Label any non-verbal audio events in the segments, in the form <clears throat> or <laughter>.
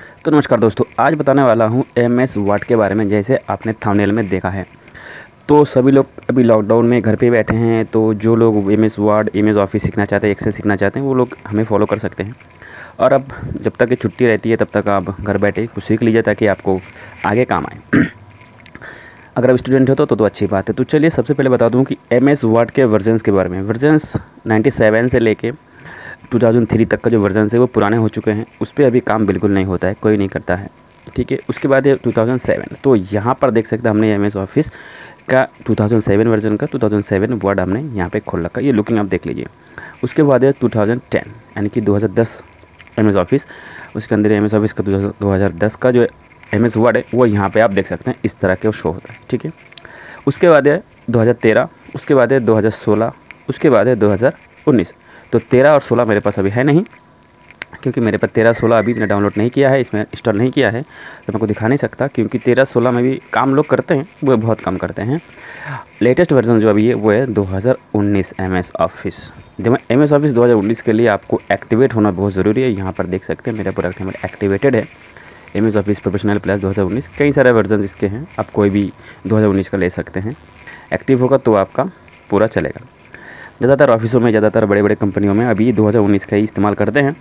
तो नमस्कार दोस्तों आज बताने वाला हूँ एम एस वाट के बारे में जैसे आपने थंबनेल में देखा है। तो सभी लोग अभी लॉकडाउन में घर पे बैठे हैं तो जो लोग M S word M S office सीखना चाहते हैं एक्सेल सीखना चाहते हैं वो लोग हमें फॉलो कर सकते हैं। और अब जब तक छुट्टी रहती है तब तक आप घर बैठे कुछ सीख लीजिए ताकि आपको आगे काम आए। <clears throat> अगर आप स्टूडेंट हो तो, तो तो अच्छी बात है। तो चलिए सबसे पहले बता दूँ कि एम एस वर्ड के वर्जन्स के बारे में। वर्जन्स 97 से लेके 2003 तक का जो वर्जन है वो पुराने हो चुके हैं। उस पर अभी काम बिल्कुल नहीं होता है, कोई नहीं करता है। ठीक है, उसके बाद है 2007 तो यहाँ पर देख सकते हैं हमने एम एस ऑफ़िस का 2007 वर्जन का 2007 वर्ड हमने यहाँ पे खोल रखा ये लुकिंग आप देख लीजिए। उसके बाद है 2010 यानी कि 2010 एम एस ऑफ़िस उसके अंदर एम एस ऑफ़िस का 2010 का जो एम एस वर्ड है, वो यहाँ पे आप देख सकते हैं, इस तरह के शो होता है। ठीक है? उसके बाद है 2013 उसके बाद है 2016 उसके बाद है 2019 तो 13 और 16 मेरे पास अभी है नहीं, क्योंकि मेरे पास तेरह सोलह अभी मैंने डाउनलोड नहीं किया है, इसमें इंस्टॉल नहीं किया है तो मैं को दिखा नहीं सकता, क्योंकि तेरह सोलह में भी काम लोग करते हैं, वो बहुत कम करते हैं। लेटेस्ट वर्जन जो अभी है, वो है 2019 एम एस ऑफ़िस जब एम एस ऑफ़िस 2019 के लिए आपको एक्टिवेट होना बहुत ज़रूरी है, यहाँ पर देख सकते हैं, मेरा प्रोडक्ट हमारे एक्टिवेटेड है। M S office professional plus 2019 कई सारे वर्जन इसके हैं, आप कोई भी 2019 का ले सकते हैं। एक्टिव होगा तो आपका पूरा चलेगा। ज़्यादातर ऑफिसों में, ज़्यादातर बड़े बड़े कंपनियों में अभी 2019 का ही इस्तेमाल करते हैं।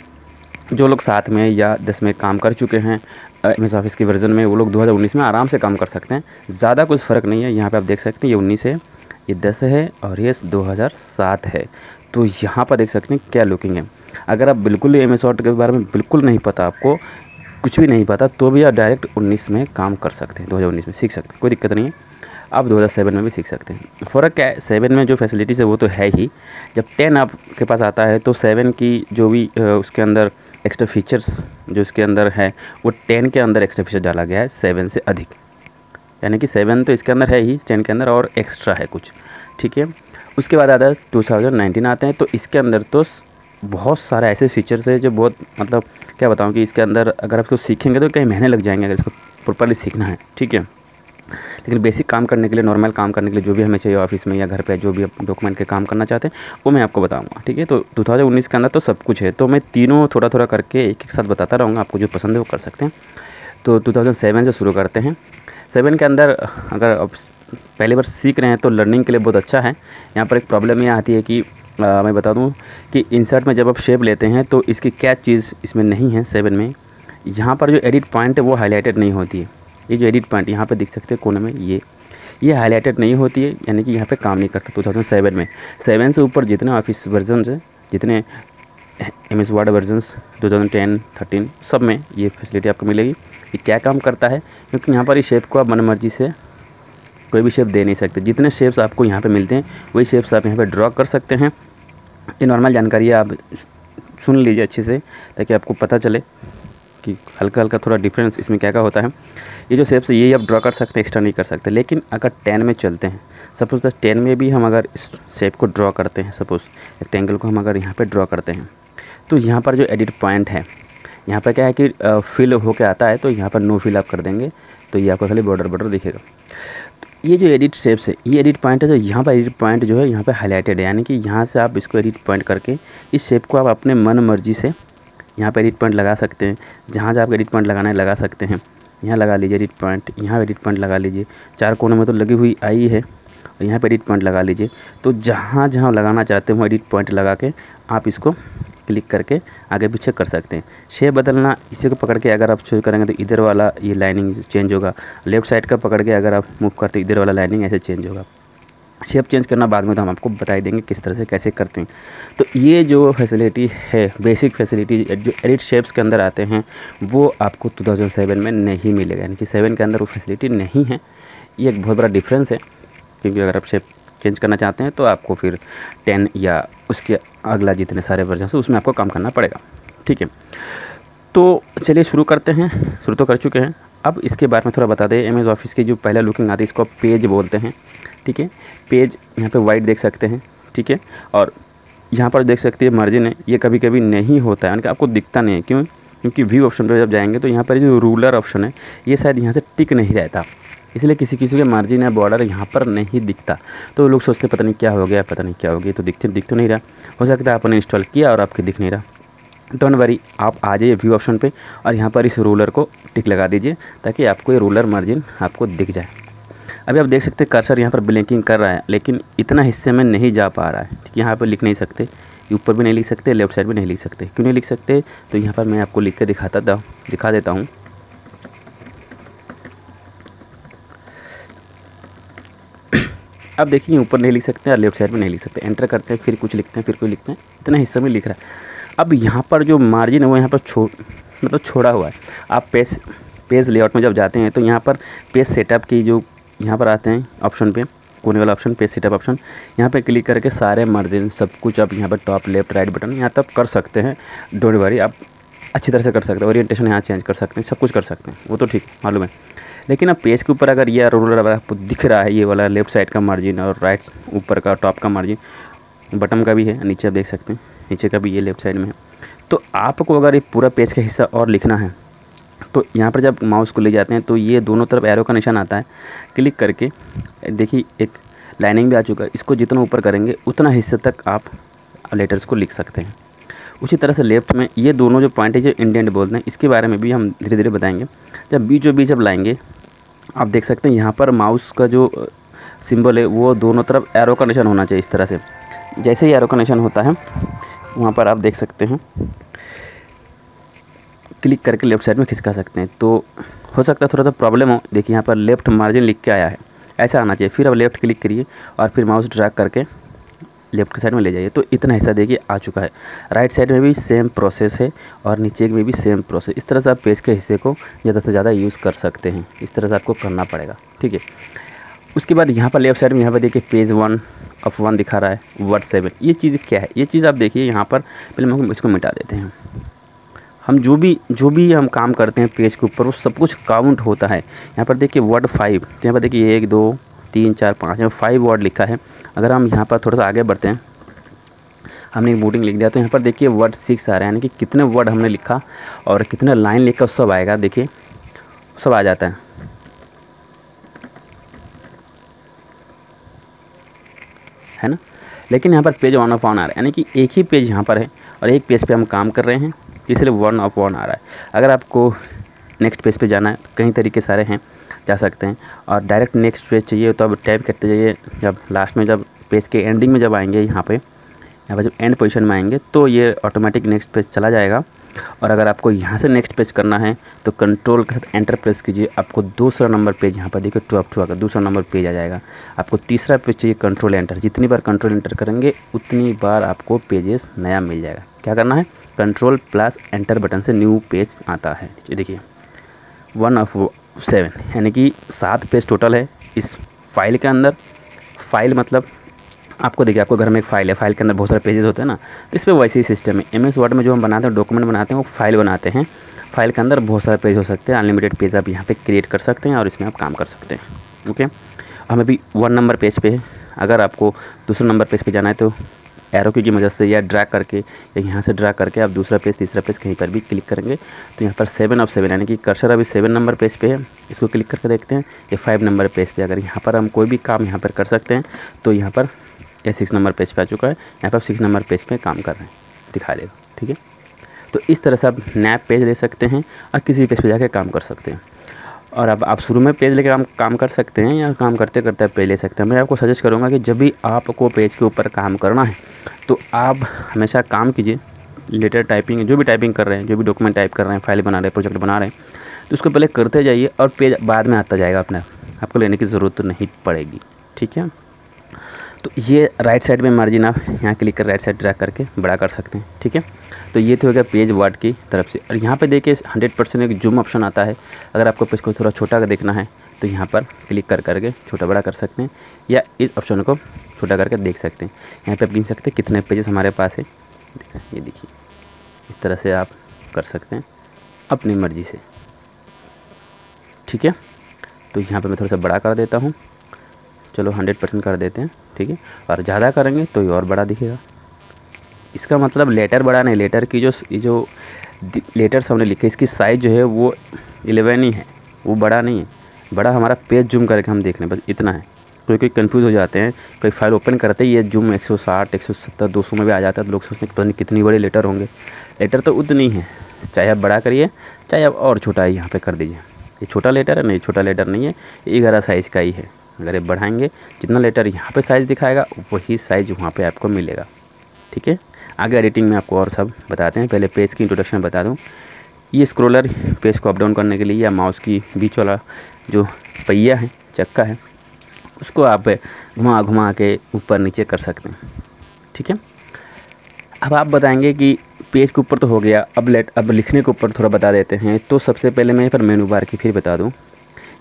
जो लोग सात में या दस में काम कर चुके हैं एम एस ऑफ़िस के वर्जन में, वो लोग 2019 में आराम से काम कर सकते हैं। ज़्यादा कुछ फ़र्क नहीं है, यहाँ पे आप देख सकते हैं, ये उन्नीस है, ये दस है और ये 2007 है। तो यहाँ पर देख सकते हैं क्या लुकिंग है। अगर आप बिल्कुल एम एस के बारे में बिल्कुल नहीं पता, आपको कुछ भी नहीं पता तो भी आप डायरेक्ट 19 में काम कर सकते हैं 2019 में, सीख सकते हैं, कोई दिक्कत नहीं है। आप 2007 में भी सीख सकते हैं। फ़र्क क्या है, सेवन में जो फैसिलिटीज़ है वो तो है ही। जब टेन आपके पास आता है तो सेवन की जो भी उसके अंदर एक्स्ट्रा फीचर्स जो इसके अंदर है, वो टेन के अंदर एक्स्ट्रा फीचर डाला गया है, सेवन से अधिक। यानी कि सेवन तो इसके अंदर है ही, टेन के अंदर और एक्स्ट्रा है कुछ। ठीक है? उसके बाद आता है टू आते हैं तो इसके अंदर तो बहुत सारे ऐसे फीचर्स है जो बहुत मतलब क्या बताऊँ कि इसके अंदर अगर आप इसको सीखेंगे तो कई महीने लग जाएँगे, अगर इसको प्रॉपरली सीखना है। ठीक है? लेकिन बेसिक काम करने के लिए नॉर्मल काम करने के लिए जो भी हमें चाहिए ऑफ़िस में या घर पे जो भी डॉक्यूमेंट के काम करना चाहते हैं वो मैं आपको बताऊँगा ठीक है? तो 2019 के अंदर तो सब कुछ है। तो मैं तीनों थोड़ा थोड़ा करके एक एक साथ बताता रहूँगा आपको जो पसंद है वो कर सकते हैं। तो टू से शुरू करते हैं। सेवन के अंदर अगर आप पहली बार सीख रहे हैं तो लर्निंग के लिए बहुत अच्छा है। यहाँ पर एक प्रॉब्लम ये आती है कि आ, मैं बता दूँ कि इंसर्ट में जब आप शेप लेते हैं तो इसकी क्या चीज़ इसमें नहीं है सेवन में। यहाँ पर जो एडिट पॉइंट है वो हाईलाइटेड नहीं होती है। ये जो एडिट पॉइंट यहाँ पे देख सकते हैं कोने में, ये ये हाईलाइटेड नहीं होती है, यानी कि यहाँ पे काम नहीं करता टू थाउज़ेंड सेवन में। सेवन से ऊपर जितने ऑफ़िस वर्जन हैं, जितने M S word versions two thousand ten thirteen सब में ये फैसिलिटी आपको मिलेगी। ये क्या काम करता है? क्योंकि यहाँ पर इस शेप को आप मन मर्ज़ी से कोई भी शेप दे नहीं सकते। जितने शेप्स आपको यहाँ पे मिलते हैं, वही शेप्स आप यहाँ पे ड्रॉ कर सकते हैं। ये नॉर्मल जानकारी आप सुन लीजिए अच्छे से, ताकि आपको पता चले। कि हल्का हल्का थोड़ा डिफरेंस इसमें क्या क्या होता है। ये जो शेप्स ये आप ड्रॉ कर सकते हैं एक्स्ट्रा नहीं कर सकते। लेकिन अगर टेन में चलते हैं सपोज़ दस टेन में भी हम अगर इस शेप को ड्रॉ करते हैं सपोज़ रेक्टेंगल को हम अगर यहाँ पर ड्रॉ करते हैं तो यहाँ पर जो एडिट पॉइंट है, यहाँ पर क्या है कि फिल होके आता है तो यहाँ पर नो फिल आप कर देंगे तो ये आपको खाली बॉर्डर बॉर्डर दिखेगा। तो ये जो एडिट शेप्स है, ये एडिट पॉइंट है तो यहाँ पर एडिट पॉइंट जो है, यहाँ पर हाईलाइटेड है, यानी कि यहाँ से आप इसको एडिट पॉइंट करके, इस शेप को आप अपने मन मर्ज़ी से यहाँ पर एडिट पॉइंट लगा सकते हैं। जहाँ जहाँ आप एडिट पॉइंट लगाना है, लगा सकते हैं। यहाँ लगा लीजिए एडिट पॉइंट यहाँ एडिट पॉइंट लगा लीजिए। चार कोने में तो लगी हुई आई है, और यहाँ पर एडिट पॉइंट लगा लीजिए। तो जहाँ जहाँ लगाना चाहते हो एडिट पॉइंट लगा के, आप इसको क्लिक करके आगे पीछे कर सकते हैं। शेप बदलना, इसी को पकड़ के अगर आप चूज़ करेंगे तो इधर वाला ये लाइनिंग चेंज होगा। लेफ़्ट साइड का पकड़ के अगर आप मूव करते, इधर वाला लाइनिंग ऐसे चेंज होगा। शेप चेंज करना बाद में तो हम आपको बता देंगे किस तरह से कैसे करते हैं। तो ये जो फैसिलिटी है बेसिक फैसिलिटी जो एडिट शेप्स के अंदर आते हैं, वो आपको 2007 में नहीं मिलेगा। यानी कि सेवन के अंदर वो फैसिलिटी नहीं है। ये एक बहुत बड़ा डिफरेंस है, क्योंकि अगर आप शेप चेंज करना चाहते हैं तो आपको फिर टेन या उसके अगला जितने सारे वर्जन उसमें आपको काम करना पड़ेगा। ठीक है? तो चलिए शुरू करते हैं। शुरू तो कर चुके हैं। अब इसके बारे में थोड़ा बता दें। एमएस ऑफ़िस की जो पहला लुकिंग आती है, इसको पेज बोलते हैं। ठीक है? पेज यहाँ पे वाइट देख सकते हैं, ठीक है? और यहाँ पर देख सकते हैं मार्जिन है, ये कभी कभी नहीं होता है, यानी कि आपको दिखता नहीं है। क्यों? क्योंकि व्यू ऑप्शन पर जब जाएँगे तो यहाँ पर जो रूलर ऑप्शन है, ये शायद यहाँ से टिक नहीं रहता। इसलिए किसी किसी के मार्जिन या बॉर्डर यहाँ पर नहीं दिखता। तो लोग सोचते पता नहीं क्या हो गया, पता नहीं क्या हो गया। तो दिखते दिख तो नहीं रहा। हो सकता है आपने इंस्टॉल किया और आपके दिख नहीं रहा। डोंट वरी आप आ जाइए व्यू ऑप्शन पे और यहाँ पर इस रूलर को टिक लगा दीजिए, ताकि आपको ये रूलर मार्जिन आपको दिख जाए। अभी आप देख सकते हैं कर्सर यहाँ पर ब्लिंकिंग कर रहा है, लेकिन इतना हिस्से में नहीं जा पा रहा है। ठीक है, यहाँ पर लिख नहीं सकते। ऊपर भी नहीं लिख सकते लेफ़्ट साइड भी नहीं लिख सकते। क्यों नहीं लिख सकते? तो यहाँ पर मैं आपको लिख के दिखाता था दिखा देता हूँ। अब देखिए ऊपर नहीं लिख सकते और लेफ़्ट साइड में नहीं लिख सकते। एंटर करते हैं, फिर कुछ लिखते हैं, फिर कुछ लिखते हैं। इतना हिस्सा में लिख रहा है। अब यहाँ पर जो मार्जिन है, वो यहाँ पर छो मतलब छोड़ा हुआ है। आप पेज पेज लेआउट में जब जाते हैं तो यहाँ पर पेज सेटअप की जो यहाँ पर आते हैं ऑप्शन पे, कोने वाला ऑप्शन पेज सेटअप ऑप्शन यहाँ पे क्लिक करके सारे मार्जिन सब कुछ आप यहाँ पर टॉप लेफ़्ट राइट बटन यहाँ तक कर सकते हैं। डोंट वरी आप अच्छी तरह से कर सकते हैं ओरिएंटेशन यहाँ चेंज कर सकते हैं, सब कुछ कर सकते हैं, वो तो ठीक, मालूम है। लेकिन अब पेज के ऊपर अगर ये रोलर आपको दिख रहा है, ये वाला लेफ़्ट साइड का मार्जिन और राइट ऊपर का टॉप का मार्जिन बटन का भी है, नीचे आप देख सकते हैं, नीचे का भी ये लेफ़्ट साइड में है। तो आपको अगर ये पूरा पेज का हिस्सा और लिखना है तो यहाँ पर जब माउस को ले जाते हैं तो ये दोनों तरफ़ एरो का निशान आता है। क्लिक करके, देखिए, एक लाइनिंग भी आ चुका है। इसको जितना ऊपर करेंगे, उतना हिस्से तक आप लेटर्स को लिख सकते हैं। उसी तरह से लेफ़्ट में ये दोनों जो पॉइंट है जो इंडियन बोलते हैं। इसके बारे में भी हम धीरे धीरे बताएँगे। जब बीचों बीच जब लाएँगे, आप देख सकते हैं, यहाँ पर माउस का जो सिंबल है, वो दोनों तरफ़ एरो का निशान होना चाहिए इस तरह से। जैसे ही एरो का निशान होता है, वहाँ पर आप देख सकते हैं क्लिक करके लेफ़्ट साइड में खिसका सकते हैं। तो हो सकता है थोड़ा सा प्रॉब्लम हो। देखिए, यहाँ पर लेफ़्ट मार्जिन लिख के आया है। ऐसा आना चाहिए। फिर अब लेफ़्ट क्लिक करिए और फिर माउस ड्रैग करके लेफ़्ट साइड में ले जाइए। तो इतना हिस्सा देखिए, आ चुका है। राइट साइड में भी सेम प्रोसेस है और नीचे में भी सेम प्रोसेस। इस तरह से आप पेज के हिस्से को ज़्यादा से ज़्यादा यूज़ कर सकते हैं। इस तरह से आपको करना पड़ेगा। ठीक है। उसके बाद यहाँ पर लेफ़्ट साइड में यहाँ पर देखिए, पेज वन ऑफ़ वन दिखा रहा है, वर्ड सेवन। ये चीज़ क्या है? ये चीज़ आप देखिए, यहाँ पर पहले हम इसको मिटा देते हैं। हम जो भी जो भी हम काम करते हैं पेज के ऊपर, वो सब कुछ काउंट होता है। यहाँ पर देखिए वर्ड फाइव तो यहाँ पर देखिए एक, दो, तीन, चार, पाँच, यहाँ फाइव वर्ड लिखा है। अगर हम यहाँ पर थोड़ा सा आगे बढ़ते हैं, हमने एक बोर्डिंग लिख दिया तो यहाँ पर देखिए वर्ड सिक्स आ रहा है, यानी कि कितने वर्ड हमने लिखा और कितने लाइन लिखा सब आएगा, देखिए सब आ जाता है। है ना? लेकिन यहाँ पर पेज वन ऑफ़ वन आ रहा है, यानी कि एक ही पेज यहाँ पर है और एक पेज पे हम काम कर रहे हैं। इसलिए वन ऑफ़ वन आ रहा है। अगर आपको नेक्स्ट पेज पे जाना है तो कई तरीके सारे हैं, जा सकते हैं। और डायरेक्ट नेक्स्ट पेज चाहिए तो अब टैप करते जाइए। जब लास्ट में जब पेज के एंडिंग में जब आएँगे यहाँ पे, यहाँ पर जब एंड पोजीशन में आएँगे तो ये ऑटोमेटिक नेक्स्ट पेज चला जाएगा। और अगर आपको यहाँ से नेक्स्ट पेज करना है तो कंट्रोल के साथ एंटर प्रेस कीजिए। आपको दूसरा नंबर पेज यहाँ पर देखिए टू अप टू आकर दूसरा नंबर पेज आ जाएगा। आपको तीसरा पेज चाहिए कंट्रोल एंटर जितनी बार कंट्रोल एंटर करेंगे, उतनी बार आपको पेजेस नया मिल जाएगा। क्या करना है? कंट्रोल प्लस एंटर बटन से न्यू पेज आता है। देखिए वन ऑफ़ सेवन यानी कि सात पेज टोटल है। इस फ़ाइल के अंदर फ़ाइल मतलब आपको देखिए, आपको घर में एक फ़ाइल है। फ़ाइल के अंदर बहुत सारे पेजेस होते हैं ना। तो इस पर वैसे ही सिस्टम है। एम एस वर्ड में जो हम बनाते हैं डॉक्यूमेंट बनाते हैं, वो फ़ाइल बनाते हैं। फ़ाइल के अंदर बहुत सारे पेज हो सकते हैं। अनलिमिटेड पेज आप यहाँ पे क्रिएट कर सकते हैं और इसमें आप काम कर सकते हैं। ओके हम अभी वन नंबर पेज पे अगर आपको दूसरे नंबर पेज पे जाना है तो एरो की मदद से या ड्रैग करके, या यहाँ से ड्रैग करके आप दूसरा पेज तीसरा पेज कहीं पर भी क्लिक करेंगे तो यहाँ पर सेवन ऑफ़ सेवन यानी कि कर्सर अभी सेवन नंबर पेज पे है, इसको क्लिक करके देखते हैं, ये फाइव नंबर पेज पे अगर यहाँ पर हम कोई भी काम यहाँ पर कर सकते हैं तो यहाँ पर ये सिक्स नंबर पेज पे आ चुका है, यहाँ पर आप सिक्स नंबर पेज पे काम कर रहे हैं, दिखा देगा, ठीक है? तो इस तरह से आप नैप पेज ले सकते हैं और किसी पेज पे जाकर काम कर सकते हैं। और अब आप शुरू में पेज लेकर हम काम कर सकते हैं या काम करते करते पेज ले सकते हैं। मैं आपको सजेस्ट करूँगा कि जब भी आपको पेज के ऊपर काम करना है तो आप हमेशा काम कीजिए। लेटर टाइपिंग जो भी टाइपिंग कर रहे हैं, जो भी डॉक्यूमेंट टाइप कर रहे हैं फ़ाइल बना रहे हैं प्रोजेक्ट बना रहे हैं तो उसको पहले करते जाइए और पेज बाद में आता जाएगा अपना आपको लेने की ज़रूरत नहीं पड़ेगी, ठीक है? तो ये राइट साइड में मार्जिन आप यहाँ क्लिक कर राइट साइड ड्रैग करके बड़ा कर सकते हैं, ठीक है? तो ये तो हो गया पेज वर्ड की तरफ़ से। और यहाँ पे देखिए हंड्रेड परसेंट एक जूम ऑप्शन आता है। अगर आपको पेज को थोड़ा छोटा का देखना है तो यहाँ पर क्लिक कर करके छोटा बड़ा कर सकते हैं, या इस ऑप्शन को छोटा करके देख सकते हैं। यहाँ पर आप गिन सकते हैं कितने पेजेस हमारे पास है। ये देखिए, इस तरह से आप कर सकते हैं अपनी मर्ज़ी से, ठीक है? तो यहाँ पर मैं थोड़ा सा बड़ा कर देता हूँ। चलो हंड्रेड परसेंट कर देते हैं, ठीक है? और ज़्यादा करेंगे तो ये और बड़ा दिखेगा। इसका मतलब लेटर बड़ा नहीं, लेटर की जो जो लेटर्स हमने लिखे, इसकी साइज़ जो है वो इलेवन ही है, वो बड़ा नहीं है। बड़ा हमारा पेज जूम करके हम देख रहे हैं बस इतना है। कोई कोई कन्फ्यूज़ हो जाते हैं, कोई फ़ाइल ओपन करते ही ये जूम 160 170 200 में भी आ जाता है तो लोग सोचते हैं पता नहीं कितनी बड़े लेटर होंगे। लेटर तो उतनी है, चाहे आप बड़ा करिए, चाहे आप और छोटा ही यहाँ पे कर दीजिए। ये छोटा लेटर है, नहीं, छोटा लेटर नहीं है, ये ग्यारह साइज़ का ही है। ये बढ़ाएँगे। जितना लेटर यहाँ पे साइज़ दिखाएगा, वही साइज़ वहाँ पे आपको मिलेगा। ठीक है? आगे एडिटिंग में आपको और सब बताते हैं। पहले पेज की इंट्रोडक्शन बता दूँ। ये स्क्रोलर पेज को अप डाउन करने के लिए या माउस की बीच वाला जो पहिया है, चक्का है, उसको आप घुमा घुमा के ऊपर नीचे कर सकते हैं। ठीक है? अब आप बताएँगे कि पेज के ऊपर तो हो गया। अब लेट अब लिखने के ऊपर थोड़ा बता देते हैं। तो सबसे पहले मैं पर मेनू बार की फिर बता दूँ।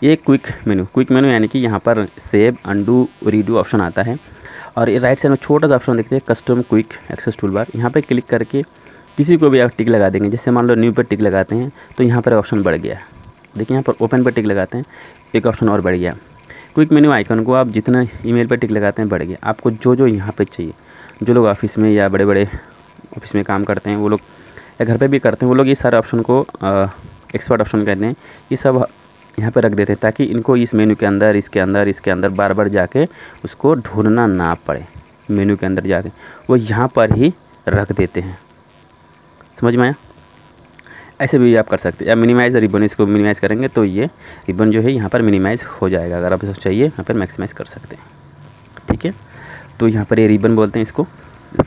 ये क्विक मेनू क्विक मेनू यानी कि यहाँ पर सेव अंडू रीडू ऑप्शन आता है। और ये राइट साइड में छोटा सा ऑप्शन देखते हैं custom quick access tool bar यहाँ पर क्लिक करके किसी को भी आप टिक लगा देंगे। जैसे मान लो न्यू पर टिक लगाते हैं तो यहाँ पर ऑप्शन बढ़ गया। देखिए यहाँ पर ओपन पर टिक लगाते हैं, एक ऑप्शन और बढ़ गया। क्विक मेन्यू आइकन को आप जितना ईमेल पर टिक लगाते हैं, बढ़ गया। आपको जो जो यहाँ पर चाहिए, जो लोग ऑफ़िस में या बड़े बड़े ऑफ़िस में काम करते हैं, वो लोग या घर पे भी करते हैं, वो लोग ये सारे ऑप्शन को एक्सपर्ट ऑप्शन कहते हैं। ये सब यहाँ पर रख देते हैं ताकि इनको इस मेन्यू के अंदर, इसके अंदर इसके अंदर बार बार जाके उसको ढूंढना ना पड़े मेन्यू के अंदर जाके। वो यहाँ पर ही रख देते हैं। समझ में आया? ऐसे भी आप कर सकते हैं। या मिनिमाइज़ रिबन इसको मिनिमाइज़ करेंगे तो ये रिबन जो है यहाँ पर मिनिमाइज़ हो जाएगा। अगर आप चाहिए यहाँ पर मैक्सिमाइज़ कर सकते हैं। ठीक है? तो यहाँ पर ये रिबन बोलते हैं इसको।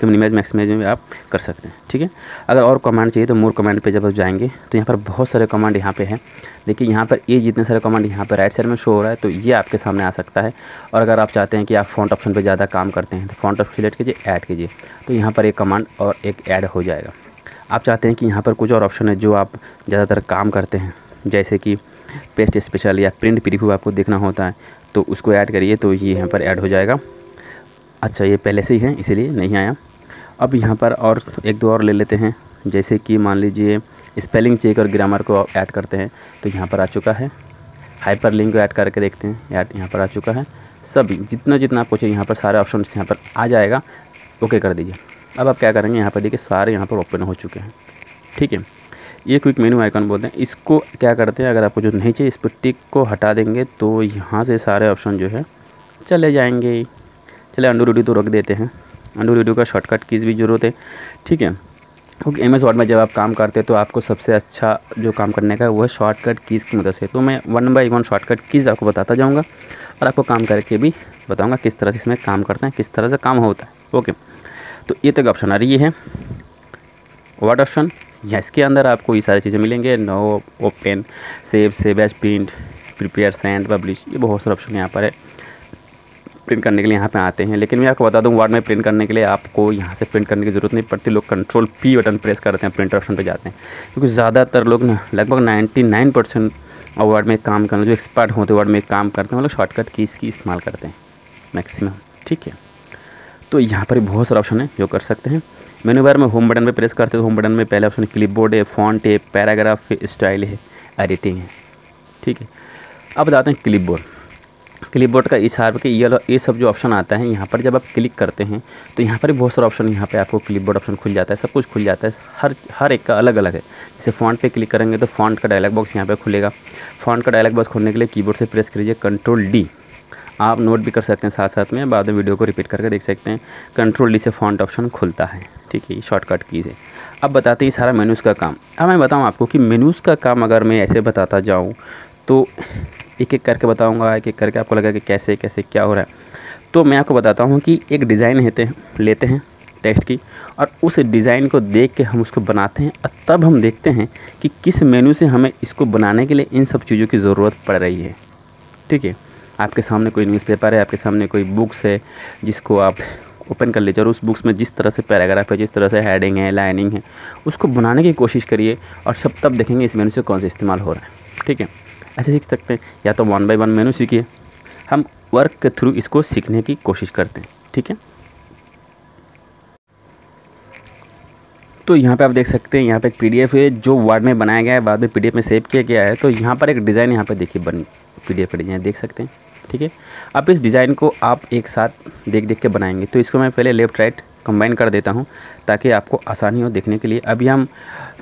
मिनिमाइज मैक्सिमाइज में भी आप कर सकते हैं, ठीक है? अगर और कमांड चाहिए तो मोर कमांड पे जब आप जाएँगे तो यहाँ पर बहुत सारे कमांड यहाँ पे हैं। देखिए, यहाँ पर ये जितने सारे कमांड यहाँ पर राइट साइड में शो हो रहा है तो ये आपके सामने आ सकता है। और अगर आप चाहते हैं कि आप फॉन्ट ऑप्शन पर ज़्यादा काम करते हैं तो फॉन्ट ऑप्शन सिलेक्ट कीजिए ऐड कीजिए। तो यहाँ पर एक कमांड और एक ऐड हो जाएगा। आप चाहते हैं कि यहाँ पर कुछ और ऑप्शन है जो आप ज़्यादातर काम करते हैं, जैसे कि पेस्ट स्पेशल या प्रिंट प्रीव्यू आपको देखना होता है तो उसको ऐड करिए तो ये यहाँ पर ऐड हो जाएगा। अच्छा ये पहले से ही है, इसीलिए नहीं आया। अब यहाँ पर और एक दो और ले लेते हैं। जैसे कि मान लीजिए स्पेलिंग चेक और ग्रामर को ऐड करते हैं तो यहाँ पर आ चुका है। हाइपर लिंक को ऐड करके देखते हैं ऐड यहाँ पर आ चुका है। सभी जितना जितना आपको चाहिए यहाँ पर सारे ऑप्शन यहाँ पर आ जाएगा। ओके कर दीजिए। अब आप क्या करेंगे, यहाँ पर देखिए, सारे यहाँ पर ओपन हो चुके हैं। ठीक है। ये क्विक मेनू आइकन बोलते हैं। इसको क्या करते हैं, अगर आपको जो नहीं चाहिए, इस पर टिक को हटा देंगे तो यहाँ से सारे ऑप्शन जो है, चले जाएँगे। चले अंडू रूडी तो रख देते हैं। अंडू रूडी का शॉर्टकट कीज़ भी ज़रूरत है। ठीक है? क्योंकि एम एस वर्ड में जब आप काम करते हैं तो आपको सबसे अच्छा जो काम करने का है, वो है शॉर्टकट कीज़ की मदद से। तो मैं one by one shortcut keys आपको बताता जाऊँगा और आपको काम करके भी बताऊँगा किस तरह से इसमें काम करते हैं, किस तरह से काम होता है। ओके? तो ये तक ऑप्शन आ रही है। वर्ड ऑप्शन या इसके अंदर आपको ये सारी चीज़ें मिलेंगे। New open save save as print prepare send publish ये बहुत सारे ऑप्शन यहाँ पर है। प्रिंट करने के लिए यहाँ पे आते हैं। लेकिन मैं आपको बता दूँ वर्ड में प्रिंट करने के लिए आपको यहाँ से प्रिंट करने की ज़रूरत नहीं पड़ती लोग कंट्रोल पी बटन प्रेस करते हैं प्रिंटर ऑप्शन पे जाते हैं। क्योंकि ज़्यादातर लोग ना, लगभग नाइन्टी नाइन परसेंट वर्ड में काम करना, जो एक्सपर्ट होते हैं वर्ड में काम करते हैं, वो लोग शॉर्टकट की इस्तेमाल करते हैं मैक्सिमम ठीक है? तो यहाँ पर बहुत सारे ऑप्शन है, जो कर सकते हैं। मेनू बार में होम बटन पर प्रेस करते हैं होम बटन में पहले ऑप्शन क्लिप है फॉन्ट है पैराग्राफ स्टाइल है एडिटिंग है। ठीक है? अब बताते हैं क्लिप बोर्ड क्लिप बोर्ड का इस हार के ये ये सब जो ऑप्शन आता है, यहाँ पर जब आप क्लिक करते हैं तो यहाँ पर भी बहुत सारे ऑप्शन यहाँ पे आपको क्लिप बोर्ड ऑप्शन खुल जाता है, सब कुछ खुल जाता है, हर हर एक का अलग अलग है। जैसे फॉन्ट पे क्लिक करेंगे तो फॉन्ट का डायलॉग बॉक्स यहाँ पे खुलेगा। फॉन्ट का डायलॉग बॉक्स खोलने के लिए कीबोर्ड से प्रेस कीजिए कंट्रोल डी आप नोट भी कर सकते हैं साथ साथ में, बाद में वीडियो को रिपीट करके देख सकते हैं। कंट्रोल डी से फॉन्ट ऑप्शन खुलता है, ठीक है शॉर्टकट कीज़ है। अब बताते हैं सारा मेनूज़ का काम। अब मैं बताऊँ आपको कि मेनूज़ का काम अगर मैं ऐसे बताता जाऊँ तो एक एक करके बताऊँगा एक एक करके आपको लगा कि कैसे कैसे, क्या हो रहा है। तो मैं आपको बताता हूँ कि एक डिज़ाइन लेते हैं लेते हैं टेक्स्ट की और उस डिज़ाइन को देख के हम उसको बनाते हैं और तब हम देखते हैं कि किस मेनू से हमें इसको बनाने के लिए इन सब चीज़ों की ज़रूरत पड़ रही है। ठीक है? आपके सामने कोई न्यूज़पेपर है, आपके सामने कोई बुक्स है, जिसको आप ओपन कर लीजिए और उस बुक्स में जिस तरह से पैराग्राफ है, जिस तरह से हेडिंग है लाइनिंग है, उसको बनाने की कोशिश करिए और सब तब देखेंगे इस मेनू से कौन सा इस्तेमाल हो रहा है। ठीक है? ऐसे सीख सकते हैं। या तो वन बाई वन मेनू सीखिए। हम वर्क के थ्रू इसको सीखने की कोशिश करते हैं, ठीक है? तो यहाँ पे आप देख सकते हैं, यहाँ पे एक पीडीएफ है, जो वर्ड में बनाया गया है, बाद में पीडीएफ में सेव किया गया है। तो यहाँ पर एक डिज़ाइन यहाँ पर देखिए, बन पीडीएफ डिज़ाइन देख सकते हैं, ठीक है? अब इस डिज़ाइन को आप एक साथ देख देख के बनाएँगे। तो इसको मैं पहले लेफ़्ट राइट कंबाइन कर देता हूँ, ताकि आपको आसानी हो देखने के लिए। अभी हम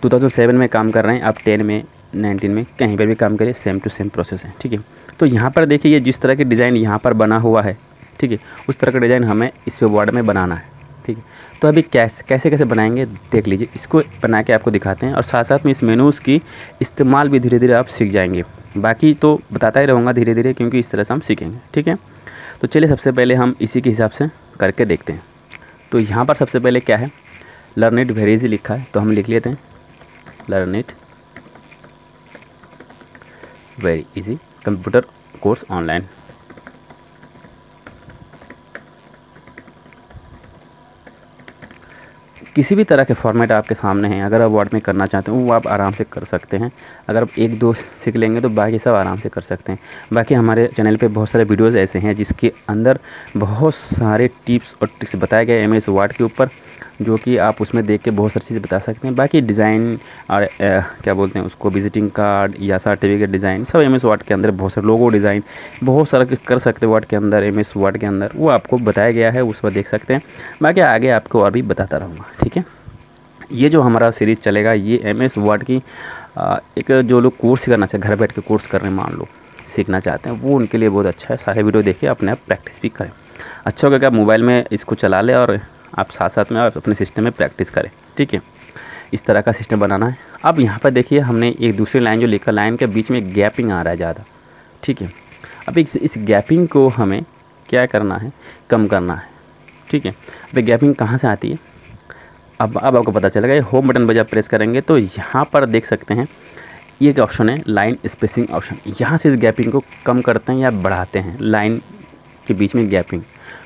2007 में काम कर रहे हैं आप 10 में 19 में कहीं पर भी काम करें सेम टू सेम प्रोसेस है, ठीक है? तो यहाँ पर देखिए, ये जिस तरह के डिज़ाइन यहाँ पर बना हुआ है, ठीक है? उस तरह का डिज़ाइन हमें इस पे वर्ड में बनाना है, ठीक है? तो अभी कैसे कैसे कैसे बनाएँगे, देख लीजिए। इसको बना के आपको दिखाते हैं और साथ साथ में इस मेनूज़ की इस्तेमाल भी धीरे धीरे आप सीख जाएँगे। बाकी तो बताता ही रहूँगा धीरे धीरे क्योंकि इस तरह से हम सीखेंगे, ठीक है? तो चलिए, सबसे पहले हम इसी के हिसाब से करके देखते हैं। तो यहाँ पर सबसे पहले क्या है? लर्न इट वेरी इजी लिखा है तो हम लिख लेते हैं। Learn it very easy computer course online किसी भी तरह के फॉर्मेट आपके सामने हैं, अगर आप वर्ड में करना चाहते हैं, वो आप आराम से कर सकते हैं। अगर आप एक दो सीख लेंगे तो बाकी सब आराम से कर सकते हैं। बाकी हमारे चैनल पे बहुत सारे वीडियोस ऐसे हैं जिसके अंदर बहुत सारे टिप्स और ट्रिक्स बताए गए एम एस वर्ड के ऊपर। जो कि आप उसमें देख के बहुत सारी चीज़ें बता सकते हैं। बाकी डिज़ाइन और आ, क्या बोलते हैं उसको विजिटिंग कार्ड या सर्टिफिकेट डिज़ाइन सब एम एस वर्ड के अंदर बहुत सारे लोगो डिज़ाइन बहुत सारा कर सकते हैं वर्ड के अंदर एम एस वर्ड के अंदर। वो आपको बताया गया है उस पर देख सकते हैं। बाकी आगे आपको और भी बताता रहूँगा ठीक है? ये जो हमारा सीरीज़ चलेगा ये एम एस वर्ड की एक जो लोग कोर्स करना चाहते घर बैठ के कोर्स कर रहे मान लो सीखना चाहते हैं वो उनके लिए बहुत अच्छा है। सारे वीडियो देखिए अपने आप प्रैक्टिस भी करें। अच्छा होगा कि आप मोबाइल में इसको चला लें और आप साथ साथ में आप अपने सिस्टम में प्रैक्टिस करें, ठीक है? इस तरह का सिस्टम बनाना है। अब यहाँ पर देखिए, हमने एक दूसरी लाइन जो लिखा लाइन के बीच में गैपिंग आ रहा है ज़्यादा, ठीक है? अब इस इस गैपिंग को हमें क्या करना है? कम करना है, ठीक है? अब गैपिंग कहाँ से आती है? अब अब आपको पता चलेगा, ये होम बटन जब प्रेस करेंगे तो यहाँ पर देख सकते हैं ये एक ऑप्शन है लाइन स्पेसिंग ऑप्शन यहाँ से इस गैपिंग को कम करते हैं या बढ़ाते हैं लाइन के बीच में गैपिंग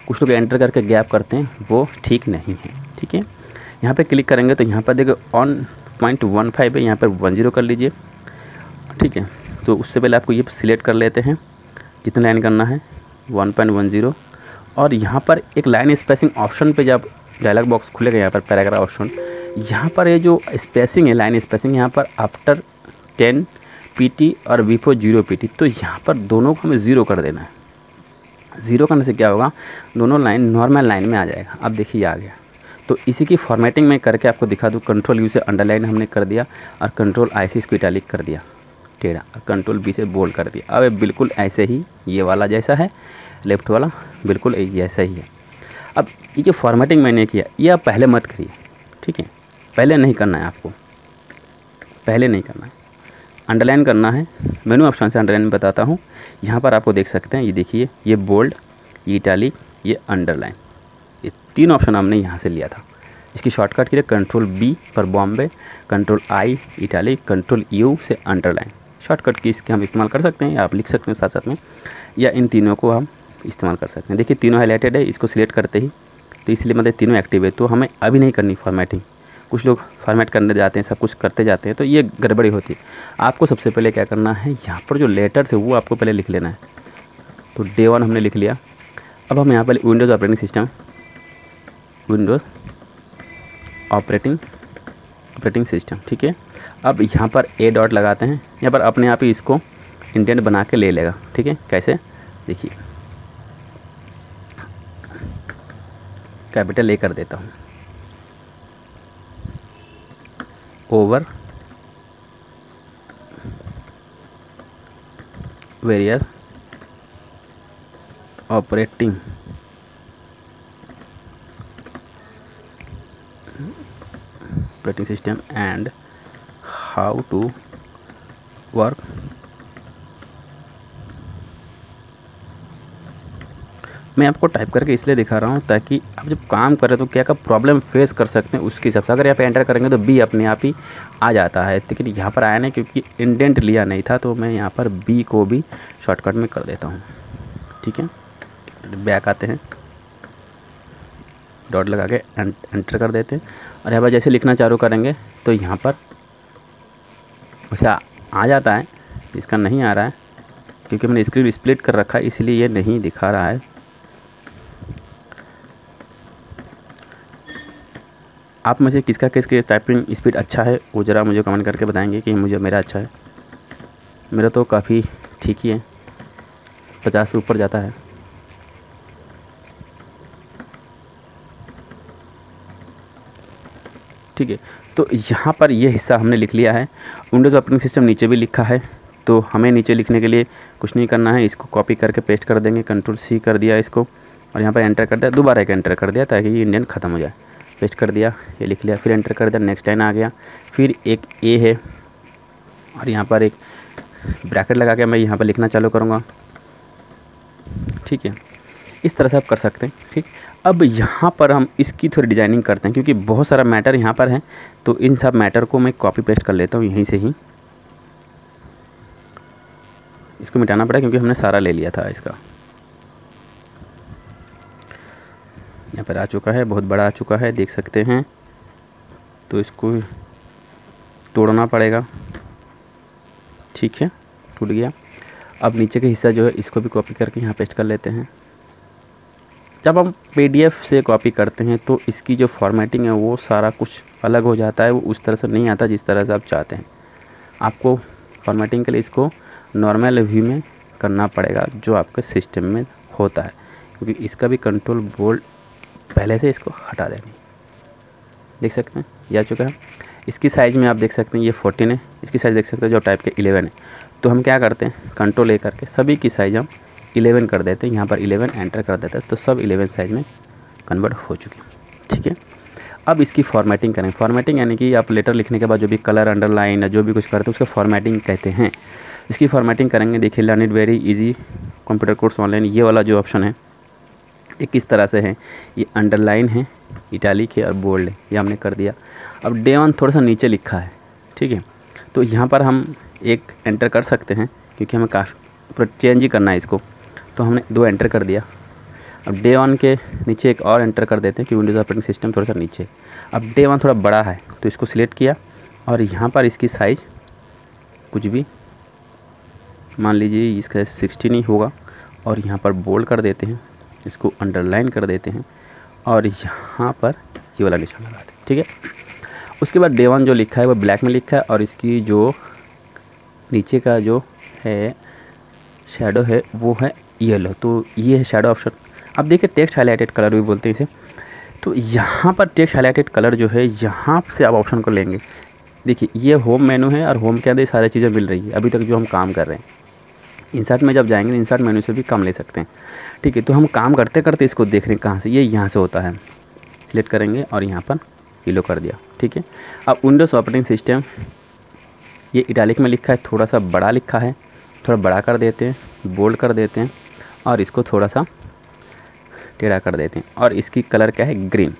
कुछ लोग एंटर करके गैप करते हैं, वो ठीक नहीं है, ठीक है? यहाँ पे क्लिक करेंगे तो यहाँ पर देखो ऑन पॉइंट वन फाइव है, यहाँ पर वन ज़ीरो कर लीजिए, ठीक है? तो उससे पहले आपको ये सिलेक्ट कर लेते हैं, कितना लाइन करना है? वन पॉइंट वन ज़ीरो और यहाँ पर एक लाइन स्पेसिंग ऑप्शन पे जब डायलॉग बॉक्स खुलेगा, यहाँ पर पैराग्राफ ऑप्शन यहाँ पर ये जो स्पेसिंग है लाइन स्पेसिंग यहाँ पर आफ्टर टेन पी और बिफोर ज़ीरो पी तो यहाँ पर दोनों को हमें ज़ीरो कर देना है। ज़ीरो करने से क्या होगा? दोनों लाइन नॉर्मल लाइन में आ जाएगा। अब देखिए आ गया। तो इसी की फॉर्मेटिंग में करके आपको दिखा दूँ कंट्रोल यू से अंडरलाइन हमने कर दिया और कंट्रोल आई से इसको इटालिक कर दिया। टेढ़ा। और कंट्रोल बी से बोल्ड कर दिया। अब बिल्कुल ऐसे ही ये वाला जैसा है। लेफ़्ट वाला बिल्कुल ऐसा ही है। अब ये जो फॉर्मेटिंग मैंने किया, ये आप पहले मत करिए। ठीक है? पहले नहीं करना है आपको। पहले नहीं करना है। अंडरलाइन करना है। मेनू ऑप्शन से अंडरलाइन बताता हूँ। यहाँ पर आपको देख सकते हैं, ये देखिए, ये बोल्ड ये इटालिक ये अंडरलाइन ये तीन ऑप्शन हमने यहाँ से लिया था। इसकी शॉर्टकट के लिए control B for Bombay control I italic control U से अंडरलाइन शॉर्टकट की इसके हम इस्तेमाल कर सकते हैं या आप लिख सकते हैं साथ साथ में, या इन तीनों को हम इस्तेमाल कर सकते हैं। देखिए, तीनों हाईलाइटेड है, इसको सिलेक्ट करते ही तो इसलिए मतलब तीनों एक्टिव है तो हमें अभी नहीं करनी फॉर्मेटिंग कुछ लोग फॉर्मेट करने जाते हैं, सब कुछ करते जाते हैं तो ये गड़बड़ी होती है। आपको सबसे पहले क्या करना है, यहाँ पर जो लेटर्स है, वो आपको पहले लिख लेना है। तो डे वन हमने लिख लिया। अब हम यहाँ पर Windows operating system Windows operating operating system ठीक है? अब यहाँ पर ए डॉट लगाते हैं। यहाँ पर अपने आप ही इसको इंटेंट बना के ले लेगा, ठीक है? कैसे? देखिए। कैपिटल ए कर देता हूँ। Over various operating operating system and how to work मैं आपको टाइप करके इसलिए दिखा रहा हूँ ताकि आप जब काम करें तो क्या क्या प्रॉब्लम फेस कर सकते हैं उसके हिसाब से। अगर यहाँ पे एंटर करेंगे तो बी अपने आप ही आ जाता है। लेकिन यहाँ पर आया नहीं क्योंकि इंडेंट लिया नहीं था तो मैं यहाँ पर बी को भी शॉर्टकट में कर देता हूँ। ठीक है? बैक आते हैं। डॉट लगा के एंटर कर देते हैं। और यहाँ पर जैसे लिखना चालू करेंगे तो यहाँ पर अच्छा आ जाता है। इसका नहीं आ रहा है, क्योंकि मैंने स्क्रीन स्प्लिट कर रखा है, इसलिए ये नहीं दिखा रहा है। आप में से किसका किस के टाइपिंग स्पीड अच्छा है, वो ज़रा मुझे कमेंट करके बताएँगे कि मुझे मेरा अच्छा है। मेरा तो काफ़ी ठीक ही है। पचास से ऊपर जाता है। ठीक है तो यहाँ पर ये हिस्सा हमने लिख लिया है। विंडोज़ ऑपरेटिंग सिस्टम नीचे भी लिखा है तो हमें नीचे लिखने के लिए कुछ नहीं करना है। इसको कॉपी करके पेस्ट कर देंगे कंट्रोल सी कर दिया इसको, और यहाँ पर एंटर कर दिया, दोबारा एक एंटर कर दिया ताकि ये इंडियन ख़त्म हो जाए। पेस्ट कर दिया, ये लिख लिया, फिर एंटर कर दिया नेक्स्ट लाइन आ गया। फिर एक ए है, और यहाँ पर एक ब्रैकेट लगा के मैं यहाँ पर लिखना चालू करूँगा। ठीक है, इस तरह से आप कर सकते हैं, ठीक। अब यहाँ पर हम इसकी थोड़ी डिज़ाइनिंग करते हैं, क्योंकि बहुत सारा मैटर यहाँ पर है तो इन सब मैटर को मैं कॉपी पेस्ट कर लेता हूँ, यहीं से ही। इसको मिटाना पड़ा क्योंकि हमने सारा ले लिया था इसका। यहाँ पर आ चुका है, बहुत बड़ा आ चुका है, देख सकते हैं। तो इसको तोड़ना पड़ेगा। ठीक है, टूट गया। अब नीचे का हिस्सा जो है, इसको भी कॉपी करके यहाँ पेस्ट कर लेते हैं। जब हम पीडीएफ से कॉपी करते हैं तो इसकी जो फॉर्मेटिंग है, वो सारा कुछ अलग हो जाता है, वो उस तरह से नहीं आता जिस तरह से आप चाहते हैं। आपको फॉर्मेटिंग के लिए इसको नॉर्मल व्यू में करना पड़ेगा, जो आपके सिस्टम में होता है। क्योंकि इसका भी कंट्रोल बोल्ड पहले से इसको हटा देंगे देख सकते हैं? ये आ चुका है। इसकी साइज़ में आप देख सकते हैं, ये फोर्टीन है। इसकी साइज़ देख सकते हैं जो टाइप के इलेवन है। तो हम क्या करते हैं? कंट्रोल ए करके सभी की साइज़ हम इलेवन कर देते हैं। यहाँ पर इलेवन एंटर कर देते हैं। तो सब इलेवन साइज़ में कन्वर्ट हो चुके हैं। ठीक है? अब इसकी फॉर्मेटिंग करें। फॉर्मेटिंग यानी कि आप लेटर लिखने के बाद जो भी कलर अंडरलाइन या जो भी कुछ करते हैं, उसको फॉर्मेटिंग कहते हैं। इसकी फॉर्मेटिंग करेंगे, देखिए learn it very easy computer course online ये वाला जो ऑप्शन है ये किस तरह से है? ये अंडरलाइन है इटालिक है और बोल्ड है। ये हमने कर दिया। अब डे वन थोड़ा सा नीचे लिखा है, ठीक है? तो यहाँ पर हम एक एंटर कर सकते हैं, क्योंकि हमें काफ़ी चेंज ही करना है इसको। तो हमने दो एंटर कर दिया। अब डे वन के नीचे एक और एंटर कर देते हैं, कि विंडोज़ ऑपरेटिंग सिस्टम थोड़ा सा नीचे। अब डे वन थोड़ा बड़ा है तो इसको सिलेक्ट किया। और यहाँ पर इसकी साइज़ कुछ भी, मान लीजिए इसका सिक्सटीन ही होगा, और यहाँ पर बोल्ड कर देते हैं। इसको अंडरलाइन कर देते हैं और यहाँ पर ये वाला निशान लगाते हैं ठीक है? उसके बाद डे वन जो लिखा है वो ब्लैक में लिखा है और इसकी जो नीचे का जो है शेडो है वो है येलो तो ये है शेडो ऑप्शन अब देखिए टेक्स्ट हाईलाइटेड कलर भी बोलते हैं इसे। तो यहाँ पर टेक्स्ट हाईलाइटेड कलर जो है, यहाँ से आप ऑप्शन को लेंगे। देखिए, ये होम मेनू है और होम के अंदर ये सारी चीज़ें मिल रही है, अभी तक जो हम काम कर रहे हैं। इंसर्ट में जब जाएँगे तो इंसर्ट मेनू से भी कम ले सकते हैं। ठीक है तो हम काम करते करते इसको देख रहे हैं कहाँ से, ये यहाँ से होता है। सिलेक्ट करेंगे और यहाँ पर येलो कर दिया। ठीक है, अब विंडोज़ ऑपरेटिंग सिस्टम ये इटालिक में लिखा है, थोड़ा सा बड़ा लिखा है, थोड़ा बड़ा कर देते हैं बोल्ड कर देते हैं, और इसको थोड़ा सा टेढ़ा कर देते हैं। और इसकी कलर क्या है? ग्रीन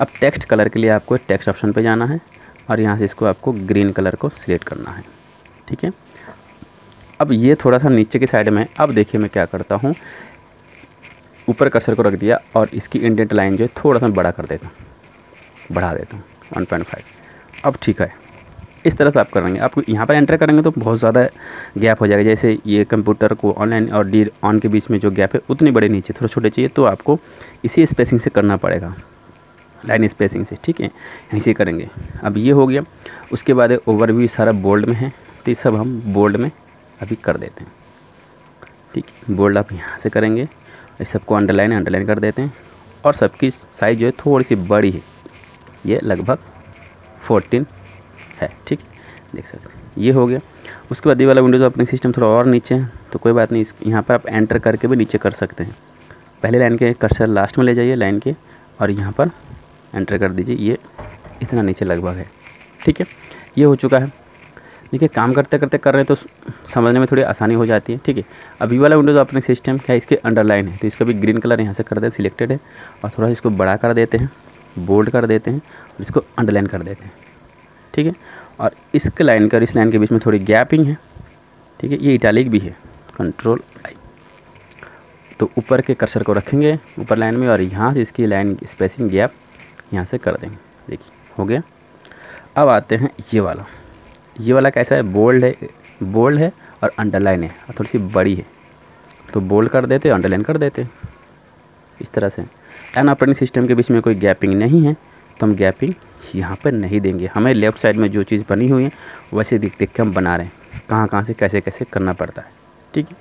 अब टेक्स्ट कलर के लिए आपको टेक्स्ट ऑप्शन पे जाना है, और यहाँ से इसको आपको ग्रीन कलर को सिलेक्ट करना है। ठीक है अब ये थोड़ा सा नीचे की साइड में अब देखिए मैं क्या करता हूँ। ऊपर कर्सर को रख दिया और इसकी इंडेंट लाइन जो है थोड़ा सा बड़ा कर देता हूँ। बढ़ा देता हूँ वन पॉइंट फाइव अब ठीक है। इस तरह से आप करेंगे। आप यहाँ पर एंटर करेंगे तो बहुत ज़्यादा गैप हो जाएगा। जैसे ये कंप्यूटर को ऑनलाइन और डी ऑन के बीच में जो गैप है, उतने बड़े नीचे थोड़े छोटे चाहिए तो आपको इसी स्पेसिंग से करना पड़ेगा। लाइन स्पेसिंग से, ठीक है? यहीं से करेंगे। अब ये हो गया। उसके बाद ओवरव्यू सारा बोल्ड में है। तो ये सब हम बोल्ड में अभी कर देते हैं। ठीक, बोल्ड आप यहाँ से करेंगे, इस सबको अंडरलाइन अंडरलाइन कर देते हैं और सबकी साइज़ जो है थोड़ी सी बड़ी है। ये लगभग फोर्टीन है, ठीक? देख सकते हैं, ये हो गया। उसके बाद ये वाला विंडोज़ ऑपरेटिंग सिस्टम थोड़ा और नीचे है तो कोई बात नहीं यहाँ पर आप एंटर करके भी नीचे कर सकते हैं। पहले लाइन के कर्सर लास्ट में ले जाइए लाइन के और यहाँ पर एंटर कर दीजिए, ये इतना नीचे लगभग है, ठीक है? ये हो चुका है। देखिए, काम करते करते कर रहे हैं तो समझने में थोड़ी आसानी हो जाती है, ठीक है। अभी वाला विंडोज़ ऑपरेटिंग सिस्टम क्या है, इसके अंडरलाइन है तो इसका भी ग्रीन कलर यहाँ से कर दें सिलेक्टेड है, और थोड़ा इसको बड़ा कर देते हैं बोल्ड कर देते हैं, और इसको अंडरलाइन कर देते हैं, ठीक है। और इस लाइन का इस लाइन के बीच में थोड़ी गैपिंग है, ठीक है, ये इटालिक भी है कंट्रोल आई तो ऊपर के कर्सर को रखेंगे ऊपर लाइन में, और यहाँ से इसकी लाइन स्पेसिंग गैप यहाँ से कर देंगे, देखिए, हो गया। अब आते हैं ये वाला। ये वाला कैसा है? बोल्ड है बोल्ड है और अंडरलाइन है, और थोड़ी सी बड़ी है। तो बोल्ड कर देते, अंडरलाइन कर देते। इस तरह से। एन ऑपरेटिंग सिस्टम के बीच में कोई गैपिंग नहीं है तो हम गैपिंग यहाँ पर नहीं देंगे। हमें लेफ़्ट साइड में जो चीज़ बनी हुई है, वैसे दिख, देख के हम बना रहे हैं। कहाँ कहाँ से, कैसे कैसे करना पड़ता है। ठीक है?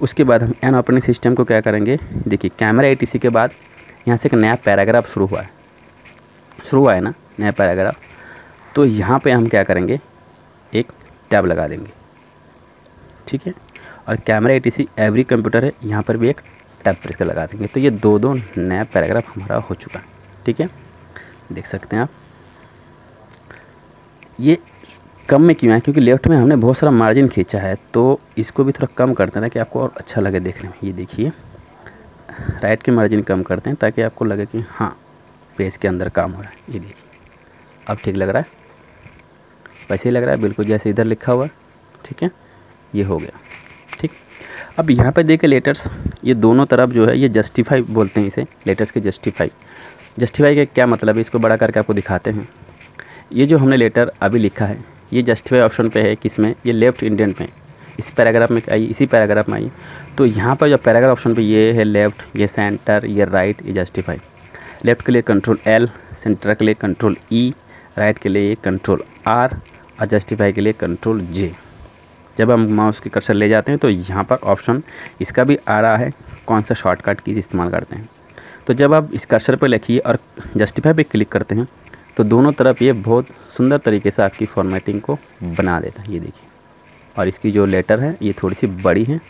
उसके बाद हम एन ऑपरेटिंग सिस्टम को क्या करेंगे? देखिए, कैमरा एटीसी के बाद यहाँ से एक नया पैराग्राफ शुरू हुआ है। शुरू हुआ है ना, नया पैराग्राफ। तो यहाँ पे हम क्या करेंगे? एक टैब लगा देंगे। ठीक है? और कैमरा ए एवरी कंप्यूटर है, यहाँ पर भी एक टैब प्रेस कर लगा देंगे। तो ये दो दो नया पैराग्राफ हमारा हो चुका। है ठीक है? देख सकते हैं आप। ये कम में क्यों है क्योंकि लेफ़्ट में हमने बहुत सारा मार्जिन खींचा है तो इसको भी थोड़ा कम करते हैं ताकि आपको और अच्छा लगे देखने में। ये देखिए, राइट के मार्जिन कम करते हैं ताकि आपको लगे कि हाँ पेज के अंदर काम हो रहा है। ये देखिए, अब ठीक लग रहा है? वैसे ही लग रहा है, बिल्कुल जैसे इधर लिखा हुआ, ठीक है? ये हो गया, ठीक? अब यहाँ पे देखे लेटर्स ये दोनों तरफ़ जो है, ये जस्टिफाई बोलते हैं इसे लेटर्स के जस्टिफाई जस्टिफाई का क्या मतलब है? इसको बड़ा करके आपको दिखाते हैं। ये जो हमने लेटर अभी लिखा है, ये जस्टिफाई ऑप्शन पे है किसमें ये लेफ़्ट इंडियन में इस पैराग्राफ में आई, इसी पैराग्राफ में आई। तो यहाँ पर जो पैराग्राफ ऑप्शन पे ये है लेफ़्ट ये सेंटर ये राइट ये जस्टिफाई लेफ़्ट के लिए कंट्रोल एल सेंटर के लिए कंट्रोल ई राइट के लिए कंट्रोल आर और जस्टिफाई के लिए कंट्रोल जे जब हम माउस के कर्सर ले जाते हैं तो यहाँ पर ऑप्शन इसका भी आ रहा है, कौन सा शॉर्टकट की इस्तेमाल करते हैं। तो जब आप इस कर्सर पर लिखिए और जस्टिफाई पे क्लिक करते हैं तो दोनों तरफ़ ये बहुत सुंदर तरीके से आपकी फॉर्मेटिंग को बना देता है। ये देखिए। और इसकी जो लेटर है, ये थोड़ी सी बड़ी है।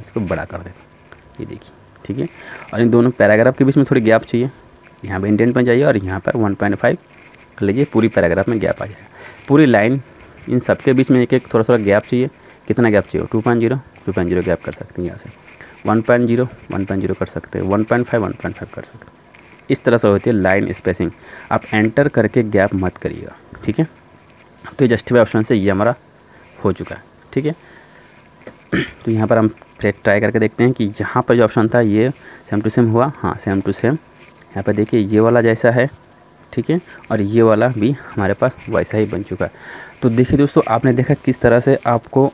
इसको बड़ा कर देता ये देखिए, ठीक है? और इन दोनों पैराग्राफ के बीच में थोड़ी गैप चाहिए। यहाँ पर इंडेंट में जाइए और यहाँ पर 1.5 कर लीजिए, पूरी पैराग्राफ में गैप आ जाएगा पूरी लाइन इन सब के बीच में एक एक थोड़ा थोड़ा गैप चाहिए। कितना गैप चाहिए? Two point zero two point zero gap कर सकते हैं यहाँ से। One point zero one point zero कर सकते हैं। One point five one point five कर सकते इस तरह से होती है लाइन स्पेसिंग आप एंटर करके गैप मत करिएगा, ठीक है? तो जस्टिफाई ऑप्शन से ये हमारा हो चुका है, ठीक है? तो यहाँ पर हम फिर ट्राई करके देखते हैं कि यहाँ पर जो ऑप्शन था, ये सेम टू सेम हुआ। हाँ सेम टू सेम यहाँ पर देखिए, ये वाला जैसा है। ठीक है? और ये वाला भी हमारे पास वैसा ही बन चुका है। तो देखिए दोस्तों, आपने देखा किस तरह से आपको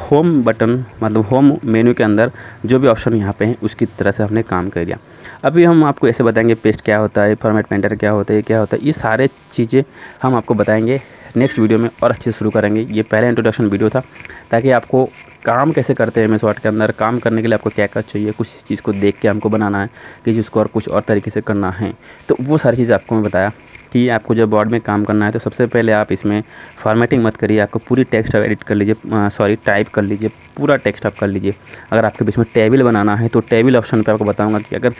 होम बटन मतलब होम मेन्यू के अंदर जो भी ऑप्शन यहाँ पे हैं, उसकी तरह से हमने काम कर लिया। अभी हम आपको ऐसे बताएँगे पेस्ट क्या होता है फॉर्मेट पेंटर क्या होता है क्या होता है, ये सारे चीज़ें हम आपको बताएँगे नेक्स्ट वीडियो में और अच्छे से शुरू करेंगे। ये पहला इंट्रोडक्शन वीडियो था, ताकि आपको काम कैसे करते हैं एम एस के अंदर? काम करने के लिए आपको क्या क्या चाहिए? कुछ चीज़ को देख के हमको बनाना है कि उसको और कुछ और तरीके से करना है। तो वो सारी चीज़ें आपको मैं बताया कि आपको जब बोर्ड में काम करना है तो सबसे पहले आप इसमें फॉर्मेटिंग मत करिए। आपको पूरी टेक्स्ट आप एडिट कर लीजिए सॉरी टाइप कर लीजिए, पूरा टेक्स्ट आप कर लीजिए। अगर आपके बीच में टेबल बनाना है तो टेबल ऑप्शन पे आपको बताऊँगा कि अगर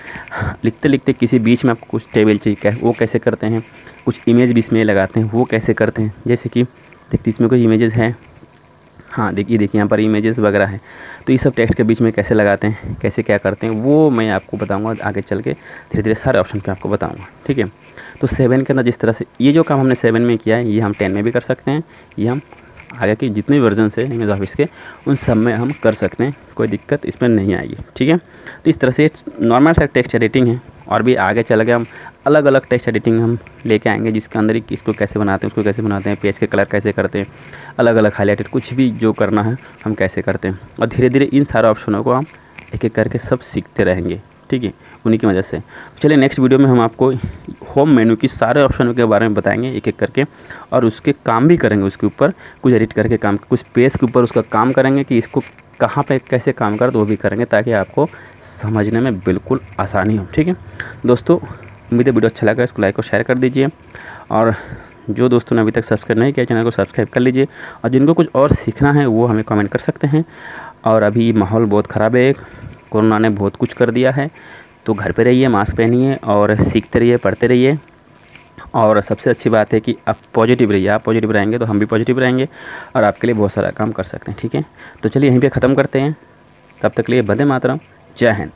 लिखते लिखते किसी बीच में आपको कुछ टेबल चाहिए, क्या वो कैसे करते हैं? कुछ इमेज भी इसमें लगाते हैं, वो कैसे करते हैं? जैसे कि देखते इसमें कुछ इमेजेस हैं। हाँ देखिए देखिए, यहाँ पर इमेजेस वगैरह हैं। तो ये सब टेक्स्ट के बीच में कैसे लगाते हैं, कैसे क्या करते हैं, वो मैं आपको बताऊँगा आगे चल के धीरे धीरे सारे ऑप्शन पे आपको बताऊँगा, ठीक है? तो सेवन के अंदर जिस तरह से, ये जो काम हमने सेवन में किया है, ये हम टेन में भी कर सकते हैं, ये हम आगे के जितने वर्जन है इमेज ऑफ़िस के, उन सब में हम कर सकते हैं, कोई दिक्कत इसमें नहीं आएगी, ठीक है? तो इस तरह से नॉर्मल सा टेक्स्ट एडिटिंग है और भी आगे चल गए हम अलग अलग टेक्स्ट एडिटिंग हम लेके आएँगे, जिसके अंदर इसको कैसे बनाते हैं, उसको कैसे बनाते हैं पेज के कलर कैसे करते हैं अलग अलग हाईलाइटेड कुछ भी जो करना है हम कैसे करते हैं। और धीरे धीरे इन सारे ऑप्शनों को हम एक एक करके सब सीखते रहेंगे, ठीक है, उन्हीं की वजह से। तो चलिए नेक्स्ट वीडियो में हम आपको होम मेन्यू की सारे ऑप्शनों के बारे में बताएँगे एक एक करके, और उसके काम भी करेंगे, उसके ऊपर कुछ एडिट करके काम, कुछ पेज के ऊपर उसका काम करेंगे कि इसको कहाँ पे कैसे काम कर तो वो भी करेंगे, ताकि आपको समझने में बिल्कुल आसानी हो, ठीक है। दोस्तों उम्मीद है वीडियो अच्छा लगा इसको लाइक और शेयर कर दीजिए। और जो दोस्तों ने अभी तक सब्सक्राइब नहीं किया, चैनल को सब्सक्राइब कर लीजिए। और जिनको कुछ और सीखना है, वो हमें कमेंट कर सकते हैं। और अभी माहौल बहुत ख़राब है, कोरोना ने बहुत कुछ कर दिया है। तो घर पे रहिए मास्क पहनिए और सीखते रहिए, पढ़ते रहिए। और सबसे अच्छी बात है कि आप पॉजिटिव रहिए। आप पॉजिटिव रहेंगे तो हम भी पॉजिटिव रहेंगे और आपके लिए बहुत सारा काम कर सकते हैं, ठीक है? तो चलिए यहीं पे ख़त्म करते हैं। तब तक लिए बदे मातरम। जय हिंद।